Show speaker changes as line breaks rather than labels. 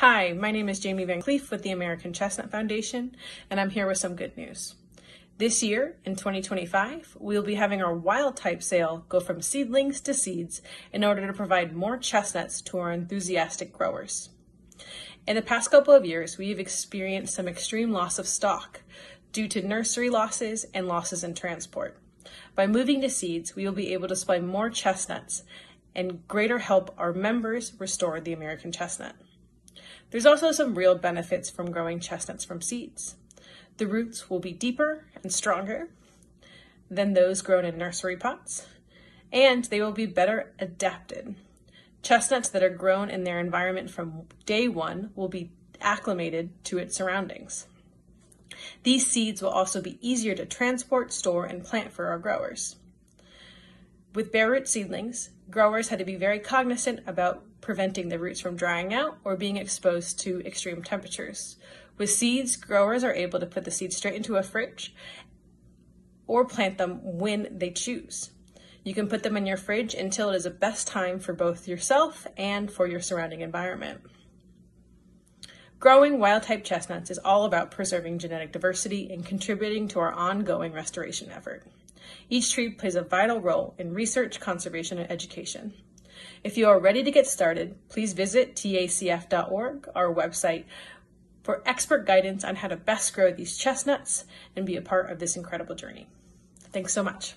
Hi, my name is Jamie Van Cleef with the American Chestnut Foundation, and I'm here with some good news. This year, in 2025, we'll be having our wild type sale go from seedlings to seeds in order to provide more chestnuts to our enthusiastic growers. In the past couple of years, we've experienced some extreme loss of stock due to nursery losses and losses in transport. By moving to seeds, we will be able to supply more chestnuts and greater help our members restore the American chestnut. There's also some real benefits from growing chestnuts from seeds. The roots will be deeper and stronger than those grown in nursery pots, and they will be better adapted. Chestnuts that are grown in their environment from day one will be acclimated to its surroundings. These seeds will also be easier to transport, store, and plant for our growers. With bare root seedlings, growers had to be very cognizant about preventing the roots from drying out or being exposed to extreme temperatures. With seeds, growers are able to put the seeds straight into a fridge or plant them when they choose. You can put them in your fridge until it is the best time for both yourself and for your surrounding environment. Growing wild type chestnuts is all about preserving genetic diversity and contributing to our ongoing restoration effort. Each tree plays a vital role in research, conservation, and education. If you are ready to get started, please visit tacf.org, our website, for expert guidance on how to best grow these chestnuts and be a part of this incredible journey. Thanks so much.